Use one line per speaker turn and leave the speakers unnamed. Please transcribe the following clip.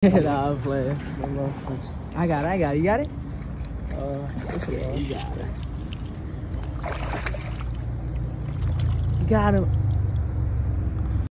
nah, I'm playing. I got it, I got it. You got it?
Uh,
Yeah, you got it. You got him.